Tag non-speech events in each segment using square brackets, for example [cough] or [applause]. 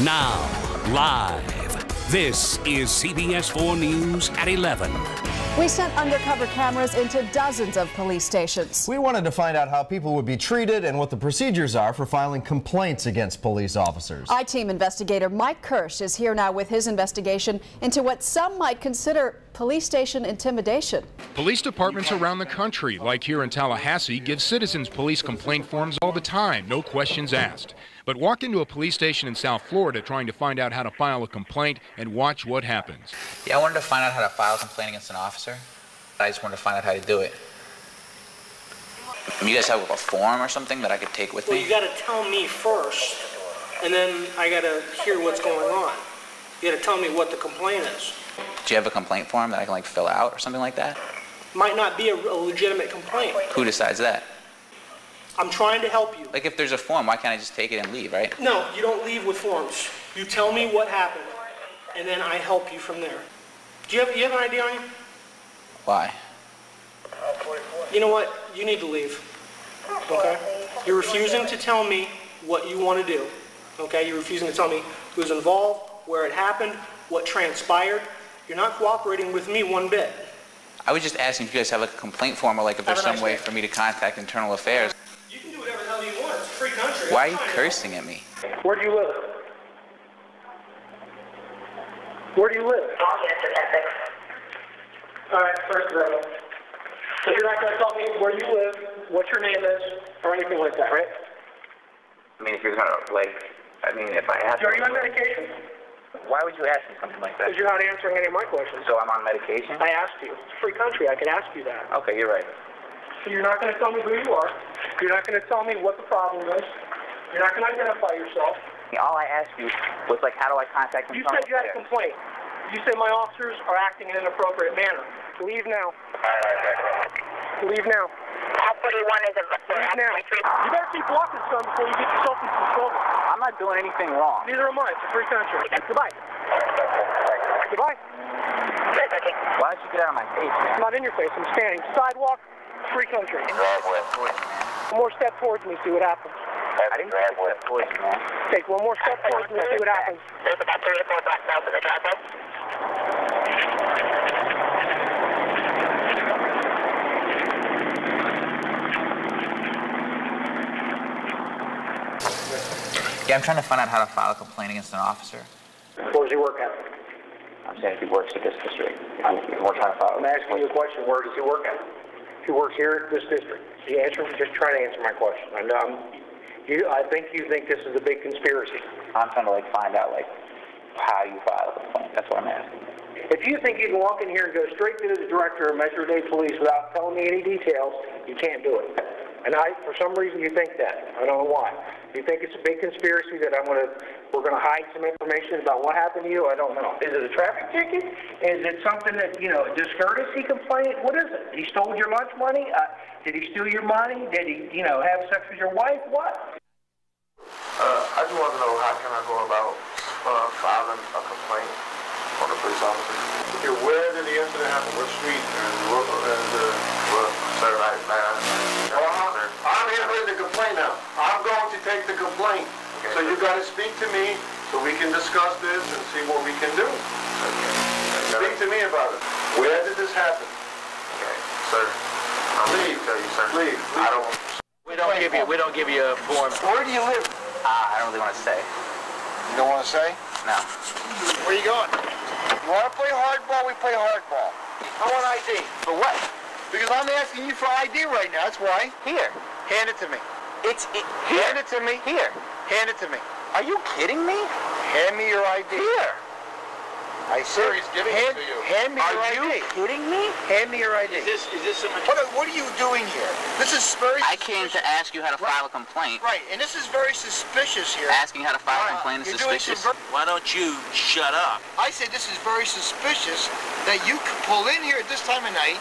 Now, live. This is CBS 4 News at 11. We sent undercover cameras into dozens of police stations. We wanted to find out how people would be treated and what the procedures are for filing complaints against police officers. I-team investigator Mike Kirsch is here now with his investigation into what some might consider police station intimidation. Police departments around the country, like here in Tallahassee, give citizens police complaint forms all the time, no questions asked. But walk into a police station in South Florida trying to find out how to file a complaint and watch what happens. Yeah, I wanted to find out how to file a complaint against an officer. I just wanted to find out how to do it. I mean, you guys have a form or something that I could take with Well, me? you gotta tell me first, and then I gotta hear what's going on. You gotta tell me what the complaint is. Do you have a complaint form that I can like fill out or something like that? Might not be a a legitimate complaint. Who decides that? I'm trying to help you. Like if there's a form, why can't I just take it and leave, right? No, you don't leave with forms. You tell me what happened, and then I help you from there. Do you have, you have an idea on you? Why? You know what? You need to leave. Okay? You're refusing to tell me what you want to do. Okay? You're refusing to tell me who's involved, where it happened, what transpired. You're not cooperating with me one bit. I was just asking if you guys have like a complaint form or like if there's Have a nice some way day. for me to contact internal affairs. You can do whatever the hell you want. It's a free country. Why are you cursing at me? Where do you live? Where do you live? All right, first of all, so you're not going to tell me where you live, what your name is, or anything like that, right? I mean, if you're gonna like, I mean, if I ask, Are you on medication? Why would you ask me something like that? Because you're not answering any of my questions. So I'm on medication? I asked you. It's a free country. I can ask you that. Okay, you're right. So you're not going to tell me who you are. You're not going to tell me what the problem is. You're not going to identify yourself. All I asked you was like, how do I contact You said you had a complaint. You said my officers are acting in an inappropriate manner. Leave now. Leave now. All 41 is a Leave now. You better keep walking, son, before you get yourself into some trouble. I'm not doing anything wrong. Neither am I. It's a free country. Goodbye. Goodbye. Why don't you get out of my face, man? I'm not in your face. I'm standing. Sidewalk, free country. One more step towards me, see what happens. I didn't take a step towards you, man. Take one more step towards me, see what happens. There's about three or four blocks south of the driveway. Yeah, I'm trying to find out how to file a complaint against an officer. Where does he work at? I'm saying if he works at this district. I'm, we're trying to file. I'm asking you a question. Where does he work at? He works here at this district. He answer, just try to answer my question. I know, I'm, you, I think you think this is a big conspiracy. I'm trying to like find out like how you file a complaint. That's what I'm asking. If you think you can walk in here and go straight to the director of Metro Dade Police without telling me any details, you can't do it. And I, for some reason, you think that. I don't know why. You think it's a big conspiracy that I'm gonna, we're gonna hide some information about what happened to you? I don't know. Is it a traffic ticket? Is it something that, you know, a discourtesy complaint? What is it? He stole your lunch money? Uh, did he steal your money? Did he, you know, have sex with your wife? What? Uh, I just want to know how can I go about uh, filing a complaint on a police officer? Okay, where did the incident happen? What street? And what? And uh, well, sir, I, I, well, I'm, I'm handling the complaint now. I'm going to take the complaint. So you've got to speak to me so we can discuss this and see what we can do. Speak to me about it. Where did this happen? Okay, sir. I'm Leave. Tell you, sir. Leave. I don't. We don't give you, we don't give you a form. Where do you live? Uh, I don't really want to say. You don't want to say? No. Where you going? You want to play hardball? We play hardball. I want ID. For what? Because I'm asking you for ID right now. That's why. Here. Hand it to me. It's it, Hand it to me. Here. Hand it to me. Are you kidding me? Hand me your ID. Here. I said. Sir, he's giving it hand, to you. Hand me Are your you ID. kidding me? Hand me your ID. Is this, is this some... What, are- what are you doing here? This is very. I came to ask you how to file a complaint. Right, and this is very suspicious here. Asking how to file a Uh, complaint is you're suspicious. ver- Why don't you shut up? I say this is very suspicious that you could pull in here at this time of night.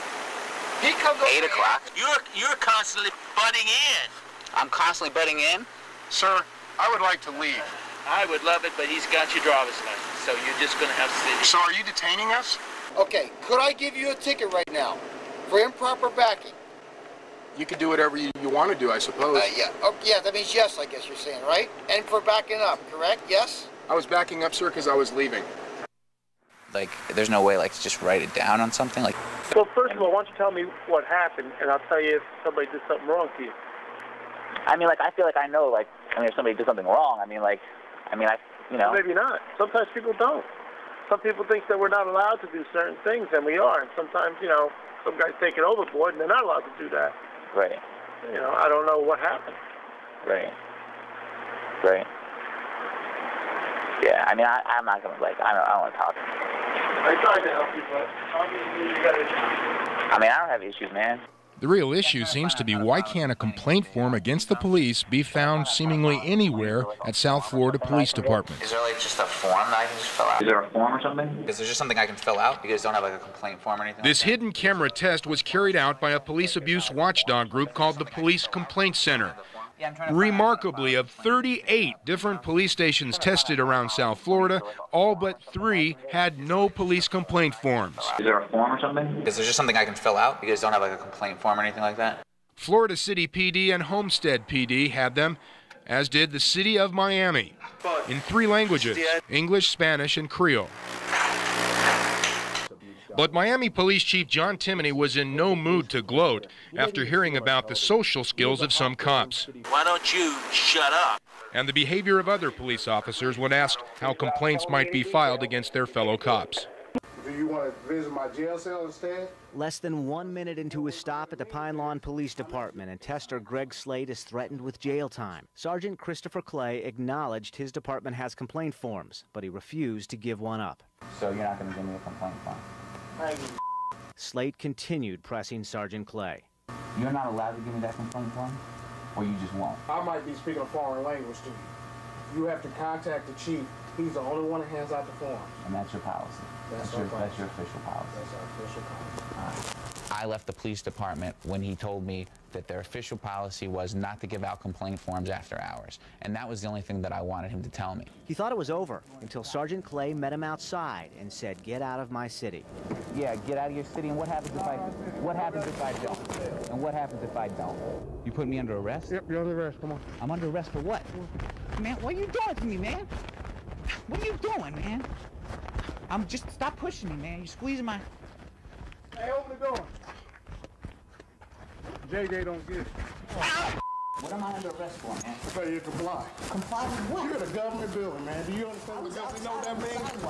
He comes over Eight o'clock. You're, you're constantly butting in. I'm constantly butting in. Sir, I would like to leave. I would love it, but he's got your driver's license, so you're just gonna have to sit So are you detaining us? Okay, could I give you a ticket right now for improper backing? You can do whatever you, you want to do, I suppose. Uh, yeah, oh, yeah, that means yes, I guess you're saying, right? And for backing up, correct? Yes? I was backing up, sir, because I was leaving. Like, there's no way, like, to just write it down on something? Like, Well, all, why don't you tell me what happened, and I'll tell you if somebody did something wrong to you. I mean, like, I feel like I know, like, I mean, if somebody did something wrong, I mean, like, I mean, I, you know. Maybe not. Sometimes people don't. Some people think that we're not allowed to do certain things, and we are. And sometimes, you know, some guys take it overboard, and they're not allowed to do that. Right, You know, I don't know what happened. right, right. Yeah, I mean, I, I'm not gonna, like, I don't, I don't want to talk. I tried to help you, but obviously you got issues. I mean, I don't have issues, man. The real issue seems to be why can't a complaint form against the police be found seemingly anywhere at South Florida Police Departments? Is there, like, just a form that I can just fill out? Is there a form or something? Is there just something I can fill out? You guys don't have, like, a complaint form or anything? This like hidden camera test was carried out by a police abuse watchdog group called the Police Complaint Center. Yeah, I'm trying to find out. Remarkably, of 38 different police stations tested around South Florida, all but three had no police complaint forms. Is there a form or something? Is there just something I can fill out? You guys don't have, like, a complaint form or anything like that? Florida City PD and Homestead PD had them, as did the City of Miami, in three languages English, Spanish, and Creole. But Miami Police Chief John Timoney was in no mood to gloat after hearing about the social skills of some cops Why don't you shut up? and the behavior of other police officers when asked how complaints might be filed against their fellow cops. Do you want to visit my jail cell instead? Less than one minute into his stop at the Pine Lawn Police Department, and tester Greg Slade is threatened with jail time. Sergeant Christopher Clay acknowledged his department has complaint forms, but he refused to give one up. So you're not going to give me a complaint form? Slate continued pressing Sergeant Clay. You're not allowed to give me that complaint form? Or you just won't? I might be speaking a foreign language to you. You have to contact the chief. He's the only one that hands out the forms. And that's your policy? That's your, our that's your official policy? That's our official policy. I left the police department when he told me that their official policy was not to give out complaint forms after hours. And that was the only thing that I wanted him to tell me. He thought it was over until Sergeant Clay met him outside and said, Get out of my city. Yeah, get out of your city, and what happens if I, what happens if I don't? And what happens if I don't? You put me under arrest? Yep, you're under arrest. Come on. I'm under arrest for what? Man, what are you doing to me, man? What are you doing, man? I'm just stop pushing me, man. You're squeezing my. Hey, open the door. JJ don't get it. What am I under arrest for, man? So you comply. Comply with what? You're in a government building, man. Do you understand what government, know what that means?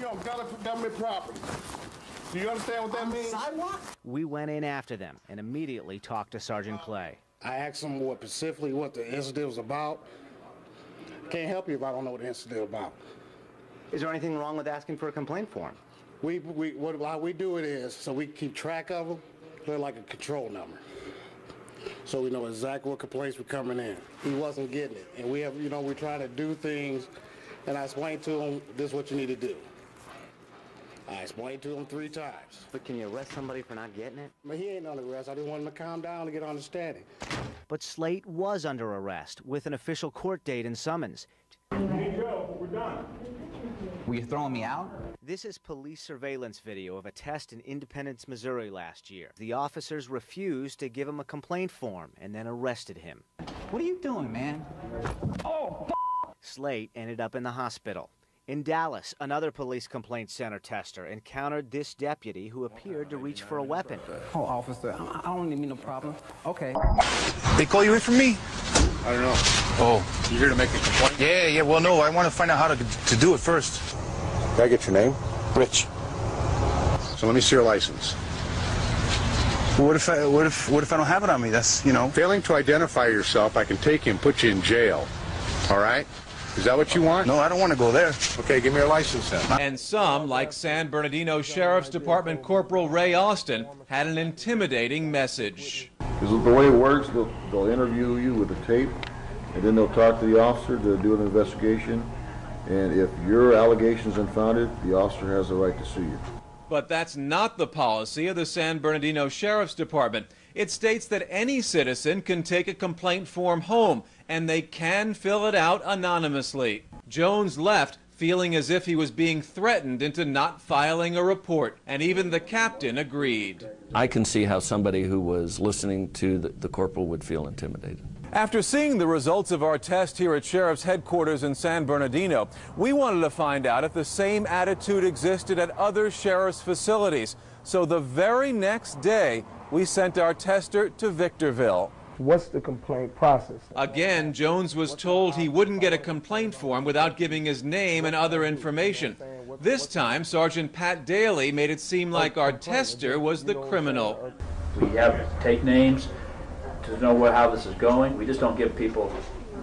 You're on government government property. Do you understand what that means? Sidewalk? We went in after them and immediately talked to Sergeant Clay. I asked him what specifically what the incident was about. Can't help you if I don't know what the incident about. Is there anything wrong with asking for a complaint form? We, we, what, how we do it is, so we keep track of them, they're like a control number. So we know exactly what complaints were coming in. He wasn't getting it. And we have, you know, we're trying to do things, and I explained to him, this is what you need to do. I explained to him three times. But can you arrest somebody for not getting it? But he ain't under arrest. I just want him to calm down and get understanding. But Slate was under arrest with an official court date and summons. We're done. Were you throwing me out? This is police surveillance video of a test in Independence, Missouri last year. The officers refused to give him a complaint form and then arrested him. What are you doing, man? Oh, Slate ended up in the hospital. In Dallas, another police complaint center tester encountered this deputy who appeared to reach for a weapon. Oh, officer, I I don't mean no problem. Okay. They call you in for me? I don't know. Oh. You're here to make a complaint? Yeah, yeah, well, no, I want to find out how to, to do it first. Can I get your name? Rich. So let me see your license. What if I, what if, what if I don't have it on me? That's, you know. Failing to identify yourself, I can take you and put you in jail. All right? Is that what you want? No, I don't want to go there. Okay, give me your license then. And some, like San Bernardino Sheriff's Department Corporal Ray Austin, had an intimidating message. Because the way it works, they'll, they'll interview you with a tape, and then they'll talk to the officer to do an investigation. And if your allegation's are unfounded, the officer has the right to sue you. But that's not the policy of the San Bernardino Sheriff's Department. It states that any citizen can take a complaint form home, and they can fill it out anonymously. Jones left feeling as if he was being threatened into not filing a report, and even the captain agreed. I can see how somebody who was listening to the, the corporal would feel intimidated. After seeing the results of our test here at Sheriff's headquarters in San Bernardino, we wanted to find out if the same attitude existed at other sheriff's facilities. So the very next day, we sent our tester to Victorville. What's the complaint process? Again, Jones was told he wouldn't get a complaint form without giving his name and other information. This time, Sergeant Pat Daly made it seem like our tester was the criminal. Uh, we have to take names to know where, how this is going. We just don't give people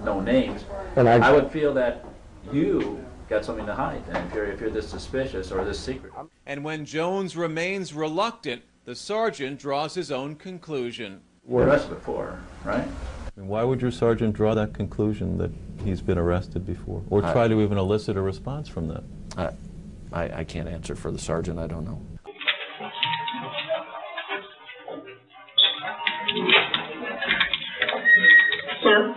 no names. And I- I would feel that you got something to hide then, if you're, if you're this suspicious or this secret. And when Jones remains reluctant, the sergeant draws his own conclusion. We're arrested before, right? And why would your sergeant draw that conclusion that he's been arrested before? Or I- try to even elicit a response from that? I, I, I can't answer for the sergeant. I don't know. Sir?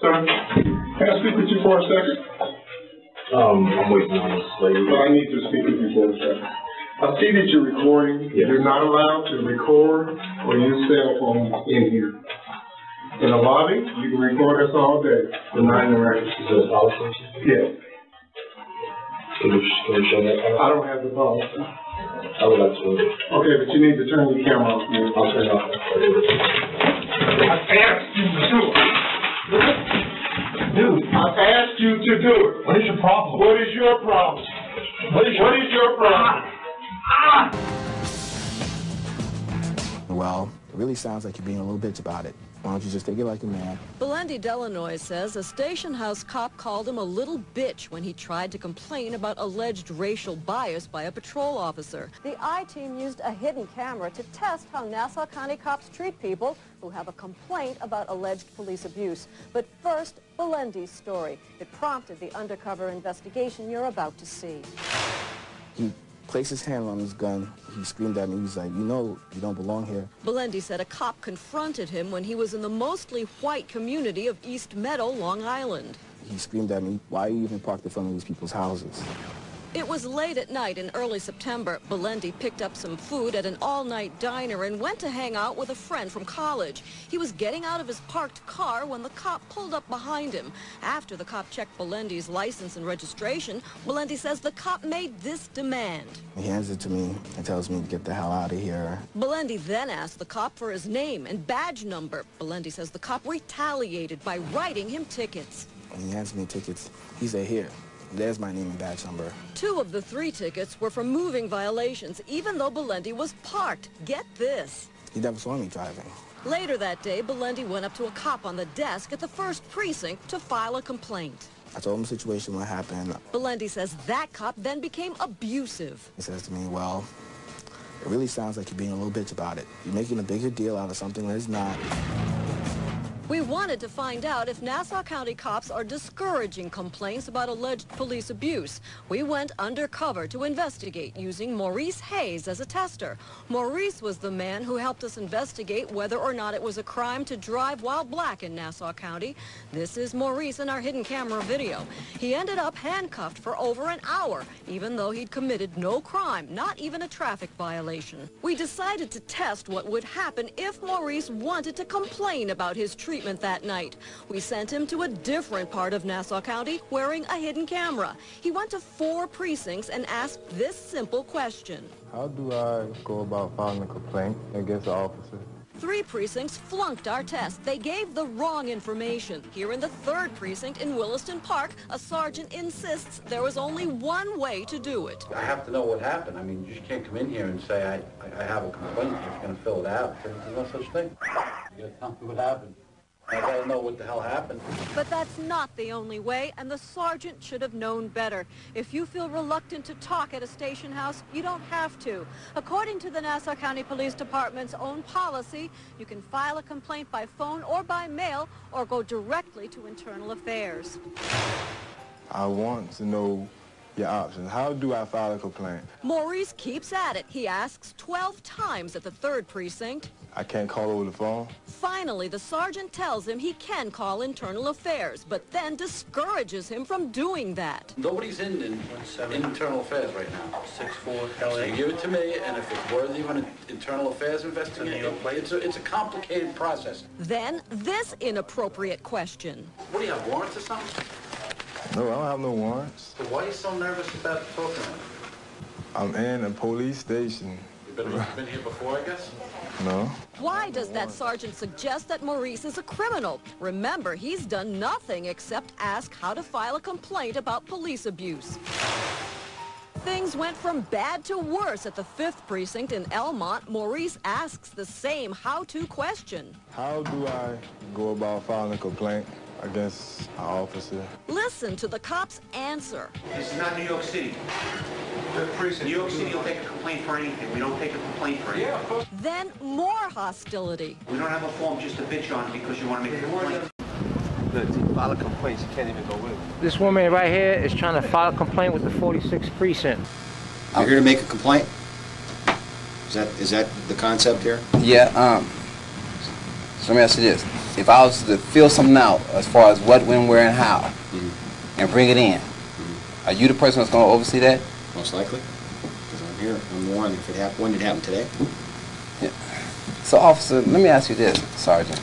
Sir? Can I speak with you for a second? Um, I'm waiting on this slave. Well, I need to speak with you for a second. I see that you're recording. You're not allowed to record or use cell phones in here. In the lobby, you can record us all day. Denying the records. Is that a policy? Yes. Can you, can you show that? I don't have the policy. I would like to. Okay, but you need to turn your camera off. man. I'll turn it off. I asked you to do it. Dude, I asked you to do it. What is your problem? What is your problem? What is your- What is your problem? Ah! Well, it really sounds like you're being a little bitch about it. Why don't you just take it like a man? Belendy Delanoy says a station house cop called him a little bitch when he tried to complain about alleged racial bias by a patrol officer. The I-team used a hidden camera to test how Nassau County cops treat people who have a complaint about alleged police abuse. But first, Belendy's story. It prompted the undercover investigation you're about to see. He placed his hand on his gun. He screamed at me. He was like, you know, you don't belong here. Belendi said a cop confronted him when he was in the mostly white community of East Meadow, Long Island. He screamed at me, why are you even parked in front of these people's houses? It was late at night in early September. Belendi picked up some food at an all-night diner and went to hang out with a friend from college. He was getting out of his parked car when the cop pulled up behind him. After the cop checked Belendi's license and registration, Belendi says the cop made this demand. He hands it to me and tells me to get the hell out of here. Belendi then asked the cop for his name and badge number. Belendi says the cop retaliated by writing him tickets. When he hands me tickets, he said, here, there's my name and badge number. Two of the three tickets were for moving violations, even though Belendi was parked. Get this. He never saw me driving. Later that day, Belendi went up to a cop on the desk at the first precinct to file a complaint. I told him the situation, what happened. Belendi says that cop then became abusive. He says to me, well, it really sounds like you're being a little bitch about it. You're making a bigger deal out of something that is not. We wanted to find out if Nassau County cops are discouraging complaints about alleged police abuse. We went undercover to investigate using Maurice Hayes as a tester. Maurice was the man who helped us investigate whether or not it was a crime to drive while black in Nassau County. This is Maurice in our hidden camera video. He ended up handcuffed for over an hour, even though he'd committed no crime, not even a traffic violation. We decided to test what would happen if Maurice wanted to complain about his treatment that night. We sent him to a different part of Nassau County wearing a hidden camera. He went to four precincts and asked this simple question. How do I go about filing a complaint against the officer? Three precincts flunked our test. They gave the wrong information. Here in the third precinct in Williston Park, a sergeant insists there was only one way to do it. I have to know what happened. I mean, you just can't come in here and say, I, I- I have a complaint, you're just gonna fill it out. There's no such thing. You gotta tell me what happened. I gotta know what the hell happened. But that's not the only way, and the sergeant should have known better. If you feel reluctant to talk at a station house, you don't have to. According to the Nassau County Police Department's own policy, you can file a complaint by phone or by mail, or go directly to Internal Affairs. I want to know your options. How do I file a complaint? Maurice keeps at it. He asks 12 times at the third precinct. I can't call over the phone. Finally, the sergeant tells him he can call internal affairs, but then discourages him from doing that. Nobody's in, in internal affairs right now. Six four. So you give it to me, and if it's worthy of an internal affairs investigation, it's a, it's a complicated process. Then this inappropriate question. What do you have, warrants or something? No, I don't have no warrants. So why are you so nervous about talking to me? I'm in a police station. You've been, you've been here before, I guess? No. Why does that sergeant suggest that Maurice is a criminal? Remember, he's done nothing except ask how to file a complaint about police abuse. Things went from bad to worse at the 5th Precinct in Elmont. Maurice asks the same how-to question. How do I go about filing a complaint against an officer? Listen to the cop's answer. This is not New York City. New York City will take a complaint for anything. We don't take a complaint for anything. Yeah, Then more hostility. We don't have a form just to bitch on because you want to make a complaint. Look, to file a complaint, you can't even go in. This woman right here is trying to file a complaint with the 46th precinct. I'm here to make a complaint. Is that is that the concept here? Yeah, um, so let me ask you this. If I was to fill something out as far as what, when, where, and how, mm-hmm. and bring it in, mm-hmm. are you the person that's going to oversee that? Most likely. Because I'm here. I'm the one. If it happened, when did it happen today? Yeah. So, officer, let me ask you this, Sergeant.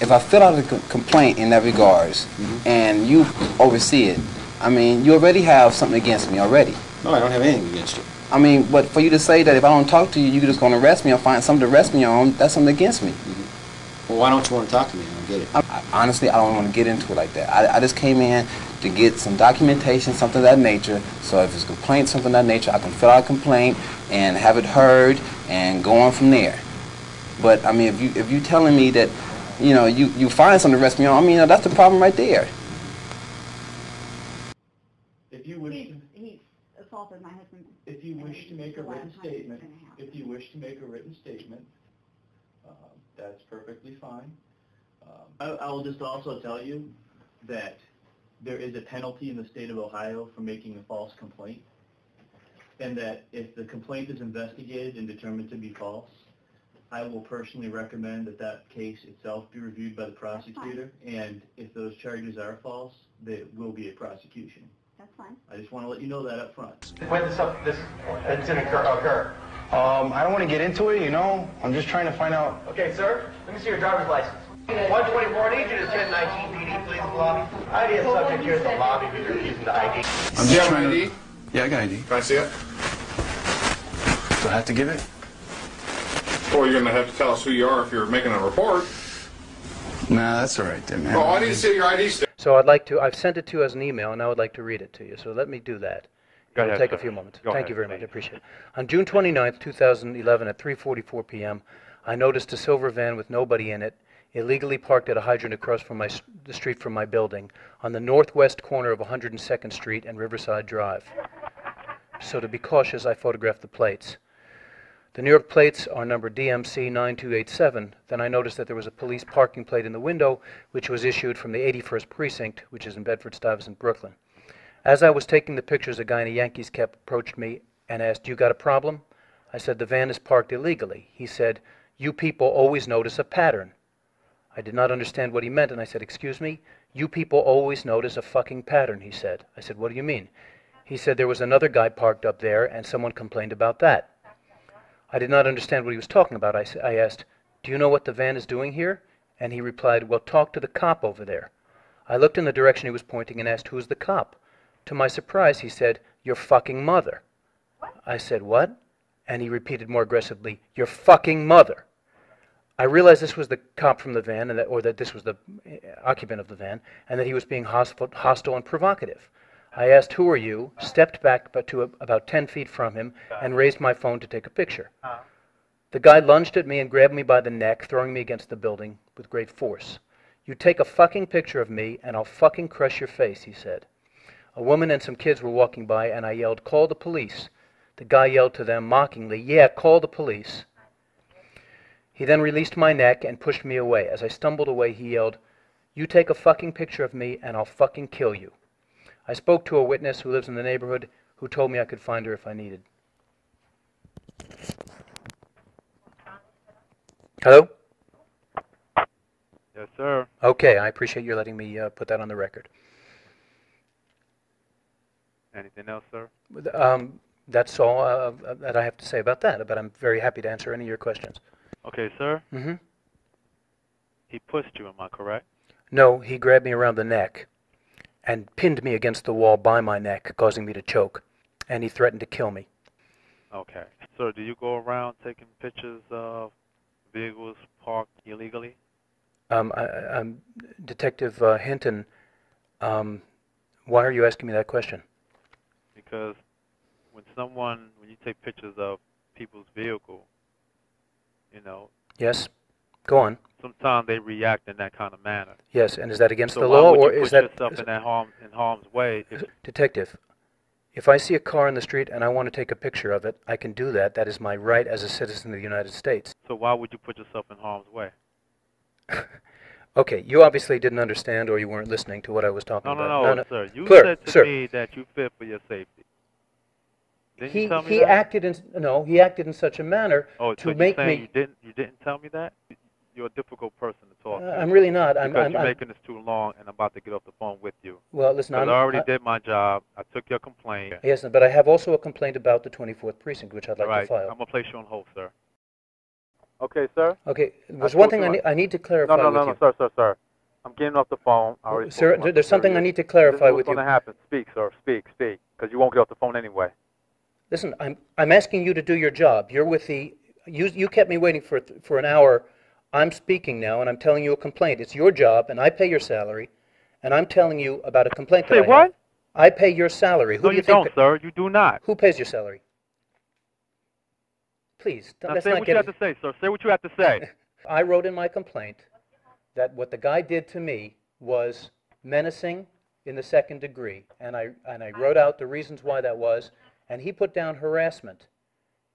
If I fill out a complaint in that regards, mm-hmm. and you oversee it, I mean, you already have something against me already. No, I don't have anything against you. I mean, but for you to say that if I don't talk to you, you're just going to arrest me or find something to arrest me on, that's something against me. Well, why don't you want to talk to me? I don't get it. I, I- honestly, I don't want to get into it like that. I, I just came in to get some documentation, something of that nature. So if it's a complaint, something of that nature, I can fill out a complaint and have it heard and go on from there. But I mean, if you if you telling me that, you know, you you find something to arrest me on, I mean, that's the problem right there. If you wish, He, he assaulted my husband. if you wish to make a written statement, if you wish to make a written statement, that's perfectly fine. Um, I, I will just also tell you that there is a penalty in the state of Ohio for making a false complaint, and that if the complaint is investigated and determined to be false, I will personally recommend that that case itself be reviewed by the prosecutor, and if those charges are false, there will be a prosecution. That's fine. I just want to let you know that up front. When this up, this incident occur, occur? Um, I don't want to get into it, you know. I'm just trying to find out. Okay, sir. Let me see your driver's license. 124, I need you to 1019 PD, please, lobby. ID is subject here at the lobby. Be refusing the ID. I'm just trying to. Yeah, I got ID. Can I see it? Do I have to give it? Or you're gonna have to tell us who you are if you're making a report. Nah, that's all right then, man. Oh, I need to see your ID stick. So I'd like to, I've sent it to you as an email, and I would like to read it to you. So let me do that. Go It'll ahead, take sir. a few moments. Go Thank you very much. I appreciate it. On June 29th, 2011, at 3:44 p.m., I noticed a silver van with nobody in it, illegally parked at a hydrant across from my s- the street from my building, on the northwest corner of 102nd Street and Riverside Drive. So to be cautious, I photographed the plates. The New York plates are number DMC 9287. Then I noticed that there was a police parking plate in the window, which was issued from the 81st Precinct, which is in Bedford Stuyvesant, Brooklyn. As I was taking the pictures, a guy in a Yankees cap approached me and asked, You got a problem? I said, The van is parked illegally. He said, You people always notice a pattern. I did not understand what he meant, and I said, Excuse me? You people always notice a fucking pattern, he said. I said, What do you mean? He said, There was another guy parked up there, and someone complained about that. I did not understand what he was talking about. I asked, Do you know what the van is doing here? And he replied, Well, talk to the cop over there. I looked in the direction he was pointing and asked, Who's the cop? To my surprise, he said, Your fucking mother. I said, What? And he repeated more aggressively, Your fucking mother. I realized this was the cop from the van, and that, or that this was the uh, occupant of the van, and that he was being hostile, hostile and provocative. I asked, Who are you? stepped back to a, about 10 feet from him, and raised my phone to take a picture. Uh-huh. The guy lunged at me and grabbed me by the neck, throwing me against the building with great force. You take a fucking picture of me, and I'll fucking crush your face, he said. A woman and some kids were walking by, and I yelled, Call the police. The guy yelled to them mockingly, Yeah, call the police. He then released my neck and pushed me away. As I stumbled away, he yelled, You take a fucking picture of me, and I'll fucking kill you. I spoke to a witness who lives in the neighborhood who told me I could find her if I needed. Hello? Yes, sir. Okay, I appreciate you letting me uh, put that on the record. Anything else, sir? Um, that's all uh, that I have to say about that, but I'm very happy to answer any of your questions. Okay, sir. Mm-hmm. He pushed you, am I correct? No, he grabbed me around the neck and pinned me against the wall by my neck, causing me to choke, and he threatened to kill me. Okay. Sir, do you go around taking pictures of vehicles parked illegally? Um, I, I'm Detective uh, Hinton. Um, why are you asking me that question? Because when someone, when you take pictures of people's vehicle, you know, Yes, go on. Sometimes they react in that kind of manner. Yes, and is that against so the law, or is that yourself in that harm in harm's way? If, [laughs] Detective, if I see a car in the street and I want to take a picture of it, I can do that. That is my right as a citizen of the United States. so why would you put yourself in harm's way? [laughs] Okay, you obviously didn't understand or you weren't listening to what I was talking No, no, about. no, sir. You Clear, said to sir. me that you fear for your safety. Didn't he you tell me he that? acted in no, he acted in such a manner oh, to so make me. you didn't you didn't tell me that? You're a difficult person to talk Uh, to. I'm really not. I'm- because I'm- you're I'm- making this too long, and I'm about to get off the phone with you. Well, listen, I'm- I already I- did my job. I took your complaint. Yes, but I have also a complaint about the 24th precinct, which I'd like right, to file. I'm gonna place you on hold, sir. Okay, sir. Okay, there's I one thing I need, I need to clarify No, no, with no, you. no, sir, sir, sir. I'm getting off the phone. I already Sir, to my there's something I need to clarify this is what's gonna happen. Speak, sir. Speak, speak. Because you won't get off the phone anyway. Listen, I'm, I'm asking you to do your job. You're with the, you, you kept me waiting for, for an hour. I'm speaking now, and I'm telling you a complaint. It's your job, and I pay your salary, and I'm telling you about a complaint that Say I have. what? I pay your salary. Who No, do you, you think don't, sir. You do not. Who pays your salary? Please, Now let's say not what get you have to say, sir. Say what you have to say. [laughs] I wrote in my complaint that what the guy did to me was menacing in the second degree, and I, and I wrote out the reasons why that was, and he put down harassment.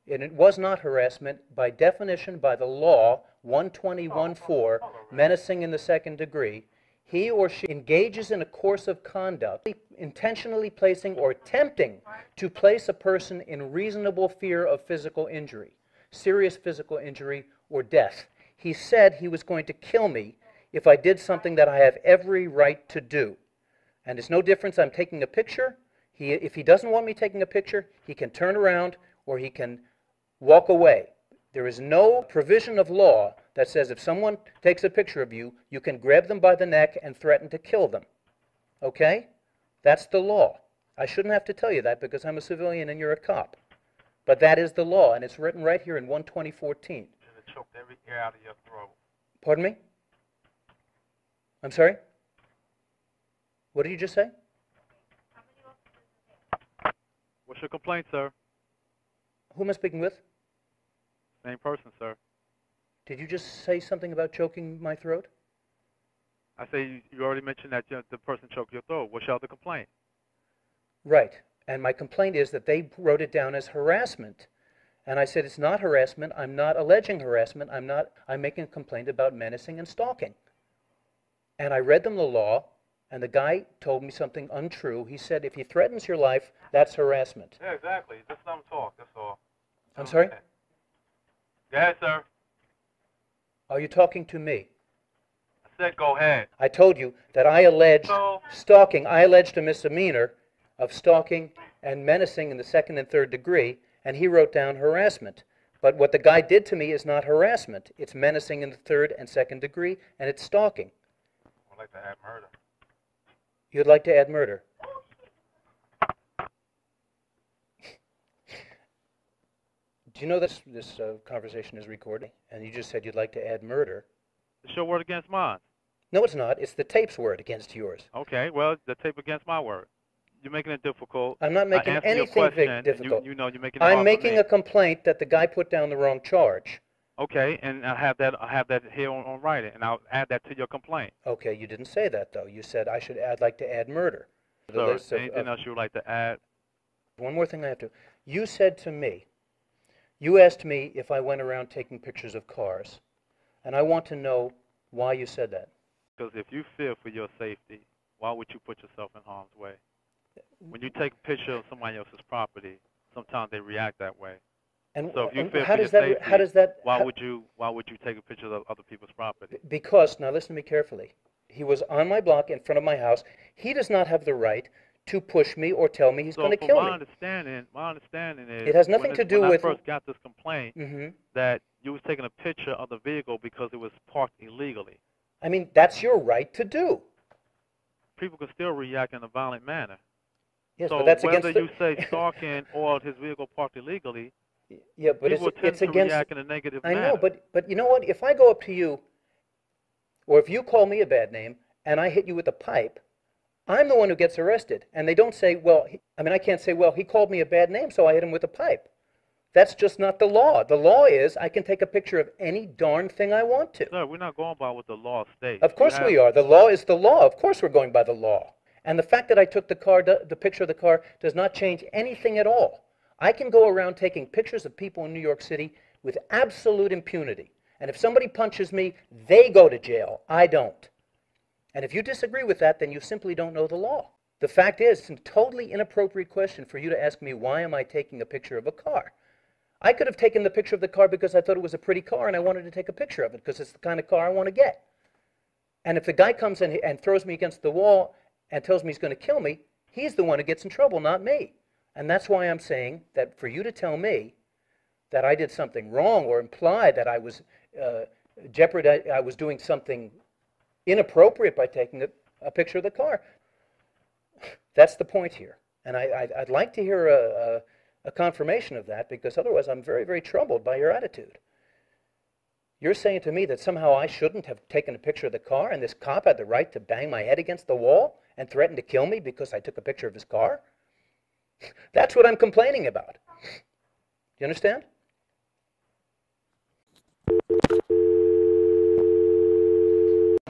And it was not harassment by definition by the law 121.4, menacing in the second degree. He or she engages in a course of conduct intentionally placing or attempting to place a person in reasonable fear of physical injury, serious physical injury, or death. He said he was going to kill me if I did something that I have every right to do. And it's no difference, I'm taking a picture. He, if he doesn't want me taking a picture, he can turn around or he can walk away. There is no provision of law that says if someone takes a picture of you, you can grab them by the neck and threaten to kill them. Okay? That's the law. I shouldn't have to tell you that because I'm a civilian and you're a cop. But that is the law, and it's written right here in 12014. choked every air out of your throat. Pardon me? I'm sorry? What did you just say? What's your complaint, sir? Who am I speaking with? Same person, sir. Did you just say something about choking my throat? I say you, you already mentioned that you the person choked your throat. What's your other complaint? Right. And my complaint is that they wrote it down as harassment. And I said it's not harassment. I'm not alleging harassment. I'm not I'm making a complaint about menacing and stalking. And I read them the law, and the guy told me something untrue. He said if he threatens your life, that's harassment. Yeah, exactly. Just him talk. That's all. I'm sorry? Go ahead, sir. Are you talking to me? I said go ahead. I told you that I alleged So- stalking. I alleged a misdemeanor of stalking and menacing in the second and third degree, and he wrote down harassment. But what the guy did to me is not harassment. It's menacing in the third and second degree, and it's stalking. I'd like to add murder. You'd like to add murder. Do you know this this uh, conversation is recorded? And you just said you'd like to add murder. It's your word against mine. No, it's not. It's the tape's word against yours. Okay, well, the tape against my word. You're making it difficult. I'm not making anything question, big and difficult. You, you know, you're making it I'm making a complaint that the guy put down the wrong charge. Okay, and I have that. I have that here on, on writing, and I'll add that to your complaint. Okay, you didn't say that though. You said I should. I'd like to add murder. Sir, of- anything of- else you would like to add? One more thing I have to. You said to me, you asked me if I went around taking pictures of cars, and I want to know why you said that. Because if you fear for your safety, why would you put yourself in harm's way? when you take a picture of somebody else's property, sometimes they react that way. And, So if you fear how for does your that? safety, how does that? why how- would you why would you take a picture of other people's property? Because now listen to me carefully. He was on my block in front of my house. He does not have the right to push me or tell me he's so going to kill my me. understanding, my understanding is It has nothing when to do when with- I first got this complaint Mhm. that you was taking a picture of the vehicle because it was parked illegally. I mean, that's your right to do. People can still react in a violent manner. Yes, so but that's whether against the- you say [laughs] stalking or his vehicle parked illegally, Yeah, but it's, it's against. react in a negative I manner. know, but but you know what? If I go up to you, or if you call me a bad name and I hit you with a pipe, I'm the one who gets arrested. And they don't say, well, he, I mean, I can't say, well, he called me a bad name, so I hit him with a pipe. That's just not the law. The law is I can take a picture of any darn thing I want to. Sir, we're not going by what the law states. Of course we are. The law is the law. Of course we're going by the law. And the fact that I took the car, the picture of the car, does not change anything at all. I can go around taking pictures of people in New York City with absolute impunity. And if somebody punches me, they go to jail. I don't. And if you disagree with that, then you simply don't know the law. The fact is, it's a totally inappropriate question for you to ask me, why am I taking a picture of a car? I could have taken the picture of the car because I thought it was a pretty car and I wanted to take a picture of it because it's the kind of car I want to get. And if the guy comes in and throws me against the wall and tells me he's going to kill me, he's the one who gets in trouble, not me. And that's why I'm saying that for you to tell me that I did something wrong or imply that I was uh, jeopardy, I was doing something inappropriate by taking a, a picture of the car, that's the point here. And I, I'd like to hear a, a, a confirmation of that because otherwise I'm very, very troubled by your attitude. You're saying to me that somehow I shouldn't have taken a picture of the car and this cop had the right to bang my head against the wall and threaten to kill me because I took a picture of his car? [laughs] That's what I'm complaining about. Do you understand?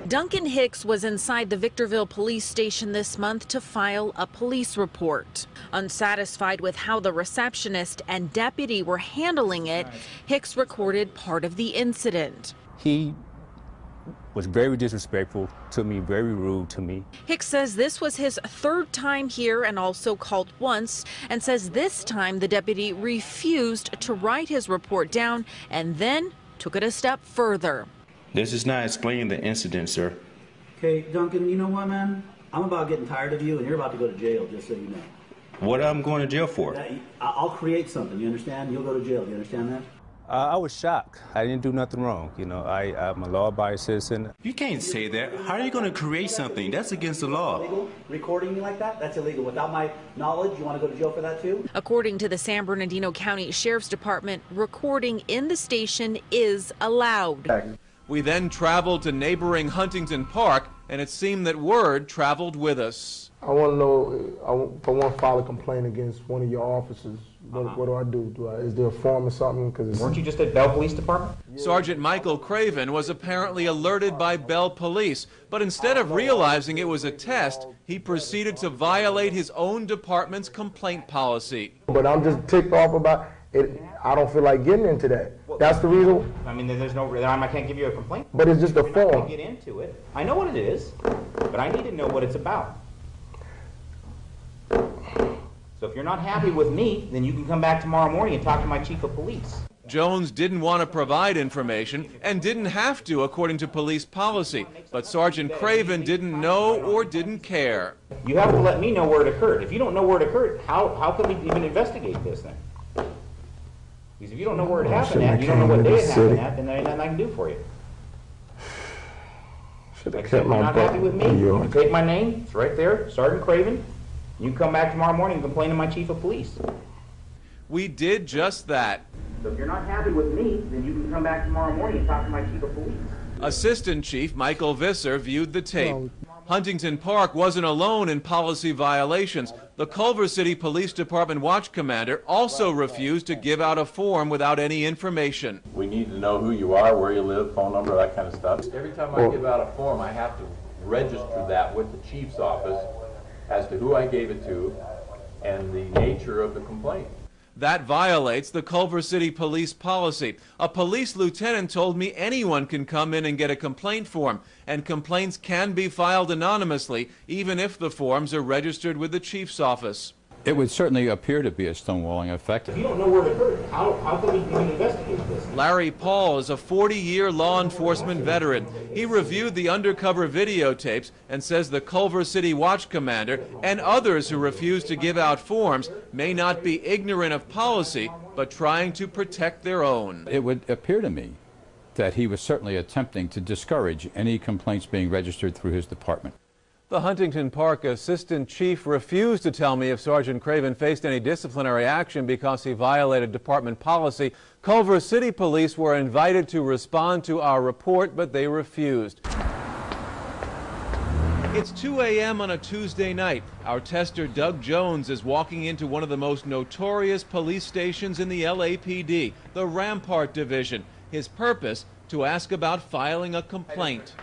Duncan Hicks was inside the Victorville police station this month to file a police report. Unsatisfied with how the receptionist and deputy were handling it, Hicks recorded part of the incident. He was very disrespectful to me, very rude to me. Hicks says this was his third time here and also called once, and says this time the deputy refused to write his report down and then took it a step further. This is not explaining the incident, sir. Okay, Duncan, you know what, man? I'm about getting tired of you, and you're about to go to jail, just so you know. What I'm going to jail for? I- I'll create something, you understand? You'll go to jail, you understand that? Uh, I was shocked. I didn't do nothing wrong. You know, I, I'm a law-abiding citizen. You can't say that. How are you going to create something? That's against the law. Illegal? Recording me like that? That's illegal. Without my knowledge, you want to go to jail for that too? According to the San Bernardino County Sheriff's Department, recording in the station is allowed. We then traveled to neighboring Huntington Park, and it seemed that word traveled with us. I want to know uh, I want- if I want to file a complaint against one of your officers. What, what do I do? Do I, is there a form or something? Because Weren't you just at Bell Police Department? Sergeant Michael Craven was apparently alerted by Bell Police, but instead of realizing it was a test, he proceeded to violate his own department's complaint policy. But I'm just ticked off about it. I don't feel like getting into that. That's the reason. I mean, there's no, reason. I can't give you a complaint. But it's just a You're not form. get into it. I know what it is, but I need to know what it's about. So if you're not happy with me, then you can come back tomorrow morning and talk to my chief of police. Jones didn't want to provide information and didn't have to according to police policy, but Sergeant Craven didn't know or didn't care. You have to let me know where it occurred. If you don't know where it occurred, how, how can we even investigate this then? Because if you don't know where it happened at, you don't know what day it happened at, then there ain't nothing I can do for you. Should Like have I said, kept if you're my not butt happy with me, in you York. can take my name, it's right there, Sergeant Craven. You come back tomorrow morning and complain to my chief of police. We did just that. So if you're not happy with me, then you can come back tomorrow morning and talk to my chief of police. Assistant Chief Michael Visser viewed the tape. Huntington Park wasn't alone in policy violations. The Culver City Police Department watch commander also refused to give out a form without any information. We need to know who you are, where you live, phone number, that kind of stuff. Every time I give out a form, I have to register that with the chief's office as to who I gave it to and the nature of the complaint. That violates the Culver City Police policy. A police lieutenant told me anyone can come in and get a complaint form, and complaints can be filed anonymously, even if the forms are registered with the chief's office. It would certainly appear to be a stonewalling effect. If you don't know where it occurred, how, how can we even investigate this? Larry Paul is a 40-year law enforcement veteran. He reviewed the undercover videotapes and says the Culver City Watch Commander and others who refuse to give out forms may not be ignorant of policy, but trying to protect their own. It would appear to me that he was certainly attempting to discourage any complaints being registered through his department. The Huntington Park Assistant Chief refused to tell me if Sergeant Craven faced any disciplinary action because he violated department policy. Culver City Police were invited to respond to our report, but they refused. It's 2 a.m. on a Tuesday night. Our tester, Doug Jones, is walking into one of the most notorious police stations in the LAPD, the Rampart Division. His purpose, to ask about filing a complaint.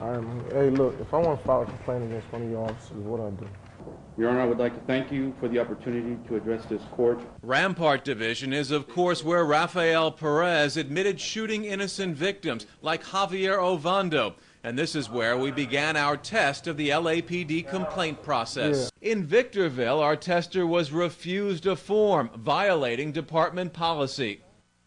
I'm, hey, look, if I want to file a complaint against one of your officers, what do I do? Your Honor, I would like to thank you for the opportunity to address this court. Rampart Division is, of course, where Rafael Perez admitted shooting innocent victims like Javier Ovando. And this is where we began our test of the LAPD complaint process. In Victorville, our tester was refused a form, violating department policy.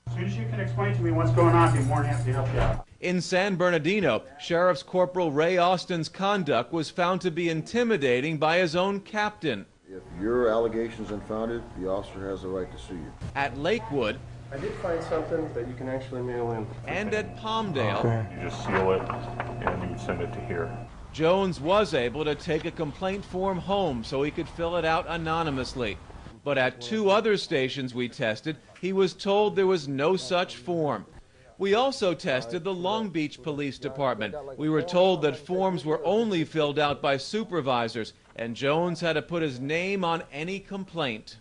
As soon as you can explain to me what's going on, I'd be more than happy to help you out. In San Bernardino, Sheriff's Corporal Ray Austin's conduct was found to be intimidating by his own captain. If your allegation is unfounded, the officer has the right to sue you. At Lakewood, I did find something that you can actually mail in. and at Palmdale, You just seal it and you would send it to here. Jones was able to take a complaint form home so he could fill it out anonymously. But at two other stations we tested, he was told there was no such form. We also tested the Long Beach Police Department. We were told that forms were only filled out by supervisors, and Jones had to put his name on any complaint.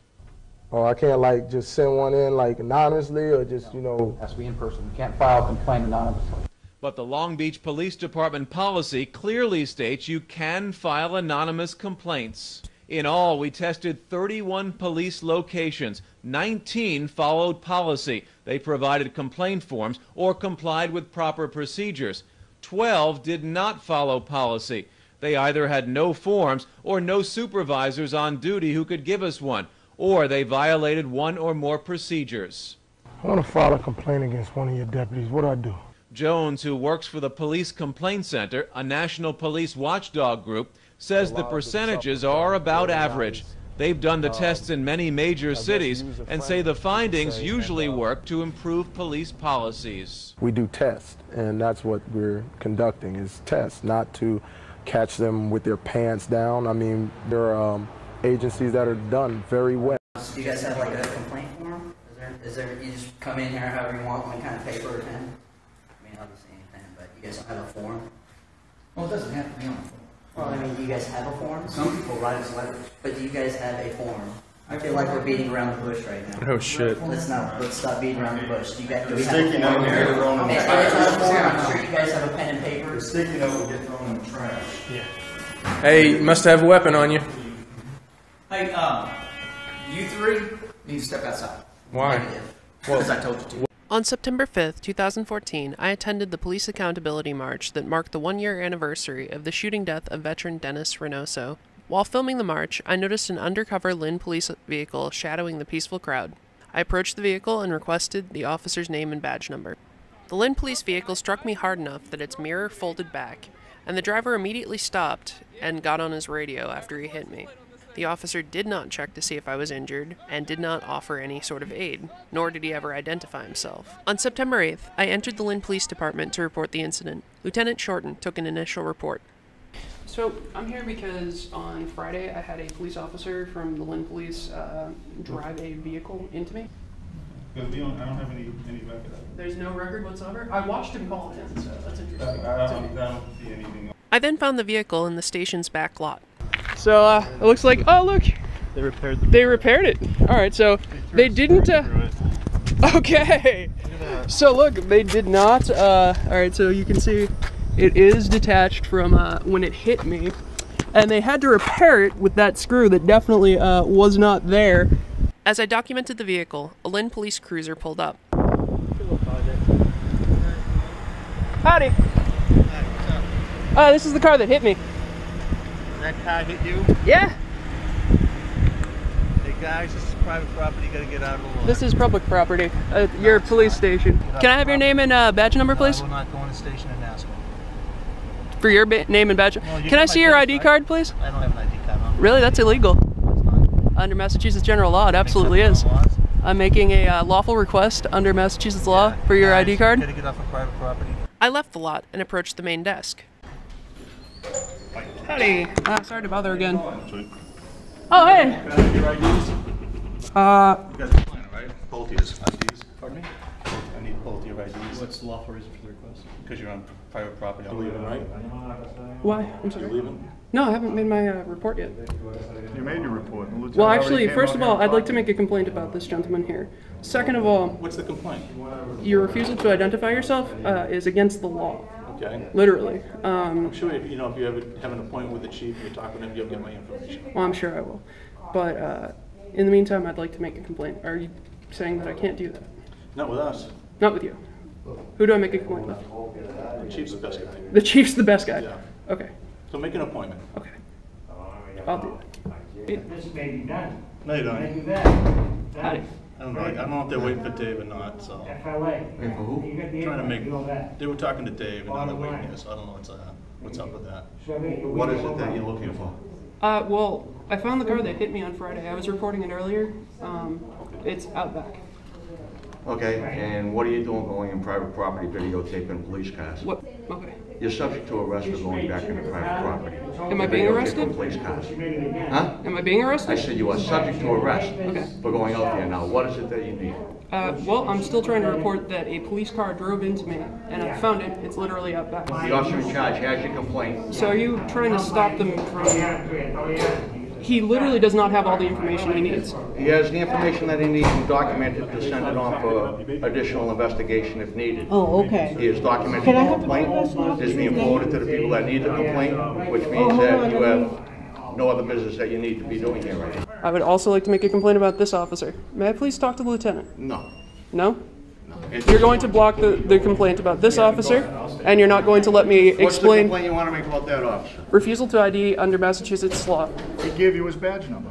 Or I can't like just send one in like anonymously or just, you know. Has to be in person. You can't file a complaint anonymously. But the Long Beach Police Department policy clearly states you can file anonymous complaints. In all, we tested 31 police locations. 19 followed policy. They provided complaint forms or complied with proper procedures. 12 did not follow policy. They either had no forms or no supervisors on duty who could give us one, or they violated one or more procedures. I want to file a complaint against one of your deputies. What do I do? Jones, who works for the Police Complaint Center, a national police watchdog group, says the percentages are about average. They've done the tests in many major cities and say the findings usually work to improve police policies. We do tests, and that's what we're conducting is tests, not to catch them with their pants down. I mean, there are um, agencies that are done very well. Do you guys have like a complaint form? Is there, is there, you just come in here however you want, one kind of paper or pen? I mean, obviously anything, but you guys have a form? Well, it doesn't have to be on a form. Well, I mean, do you guys have a form? Some people write us letters. But do you guys have a form? I feel like we're beating around the bush right now. Oh, shit. Let's not, let's stop beating around the bush. Do you guys, do we have a sticky form? note here, thrown in the And- and trash. it's not a form. I'm sure you guys have a pen and paper. The sticky note will get thrown in the trash. Yeah. Hey, you must have a weapon on you. Hey, um, you three need to step outside. Why? Negative. Because I told you to. On September 5th, 2014, I attended the Police Accountability March that marked the one year anniversary of the shooting death of veteran Dennis Reynoso. While filming the march, I noticed an undercover Lynn police vehicle shadowing the peaceful crowd. I approached the vehicle and requested the officer's name and badge number. The Lynn police vehicle struck me hard enough that its mirror folded back, and the driver immediately stopped and got on his radio after he hit me. The officer did not check to see if I was injured and did not offer any sort of aid, nor did he ever identify himself. On September 8th, I entered the Lynn Police Department to report the incident. Lieutenant Shorten took an initial report. So I'm here because on Friday I had a police officer from the Lynn Police uh, drive a vehicle into me. Because we don't, I don't have any, any record of it. There's no record whatsoever. I watched him call it in, so that's I. I don't, I don't see anything. I then found the vehicle in the station's back lot. So uh, it looks like oh look, They repaired the they repaired it. All right, so they didn't. Uh, okay. So look, they did not. Uh, all right, so you can see it is detached from uh, when it hit me, and they had to repair it with that screw that definitely uh, was not there. As I documented the vehicle, a Lynn police cruiser pulled up. Howdy. Uh, this is the car that hit me. That car hit you? Yeah. Hey guys, this is private property, you gotta get out of the law. This is public property. Uh, your police station. Can I have your name and uh, badge number, please? I will not go in the station and ask. For your name and badge. you Can I see your ID right? card, please? I don't have an ID card on. Really? That's illegal. Under Massachusetts general law, it absolutely is. I'm making a uh, lawful request under Massachusetts law for your ID You card. gotta get off of private property. I left the lot and approached the main desk. Howdy. Uh, sorry to bother again. Oh, hey. Uh, You guys are fine, right? Both of IDs. Pardon me? I need both your IDs. What's the lawful reason for the request? Because you're on private property. You're leaving, right? why? I'm sorry. You're leaving? No, I haven't made my uh, report yet. You made your report. Lieutenant Well, actually, first of all, I'd like to make a complaint about this gentleman here. Second of all, What's the complaint? your refusal to identify yourself uh, is against the law. Okay. Literally. Um, I'm sure, if, you know, if you ever have an appointment with the chief and you talk with him, you'll get my information. well, I'm sure I will. But uh, in the meantime, I'd like to make a complaint. Are you saying that I can't do that? Not with us. Not with you. Who do I make a complaint with? The chief's the best guy. The chief's the best guy. Yeah. Okay. So make an appointment. Okay. I'll do that. This may be done. No, you don't. Howdy. I don't know, I don't know if they're waiting for Dave or not, so. Waiting for who? Trying to make, they were talking to Dave and now they're waiting here, so I don't know what's, uh, what's up with that. What is it that you're looking for? Uh, well, I found the car that hit me on Friday. I was reporting it earlier. Um, it's out back. Okay, and what are you doing going in private property videotaping police cars? What? Okay. You're subject to arrest for going back into private property. Am I being Videotaping arrested? Police cars. Huh? Am I being arrested? I said you are subject to arrest Okay. for going out there. Now, what is it that you need? Uh, well, I'm still trying to report that a police car drove into me, and I found it. It's literally out back. The officer in charge has your complaint. So are you trying to stop them from? He literally does not have all the information he needs. He has the information that he needs and documented to send it on for additional investigation if needed. Oh, okay. He has documented Can I the have the complaint. It's being forwarded to the people that need the complaint, which Oh, means that you have no other business that you need to be doing here right now. I would also like to make a complaint about this officer. May I please talk to the lieutenant? No. No? You're going to block the, the complaint about this officer, and you're not going to let me What's the explain complaint you want to make about that officer? refusal to ID under Massachusetts law. He gave you his badge number.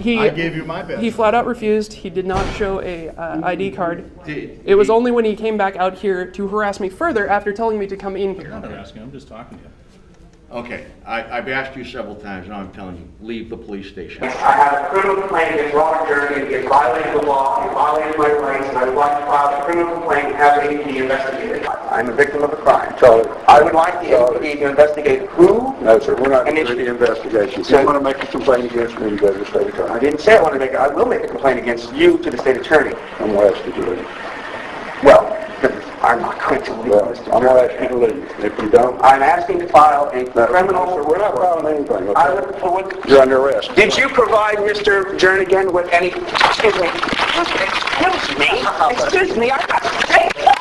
He, I gave you my badge. He flat out refused. He did not show a uh, ID card. Did- It was only when he came back out here to harass me further after telling me to come in I'm here. not asking, I'm just talking to you. Okay, I, I've asked you several times, now I'm telling you, leave the police station. I have a criminal complaint against Robert Durgan, he has violated the law, he violated my rights, and I would like to file a criminal complaint and have it be investigated. I'm a victim of a crime. So I would like the NPD to investigate who. No, sir, we're not And doing it's- any investigation. If So- you want to make a complaint against me, you go to the state attorney. I didn't say I want to make, I will make a complaint against you to the state attorney. I'm going to ask you to leave. Well, I'm not going to leave, Mr. I'm going to ask you to leave. If you don't, I'm asking to file a no, criminal. sir, we're not filing anything, I okay? look forward. You're under arrest. Did you provide Mr. Jernigan with any, excuse me, excuse me, excuse me, I got to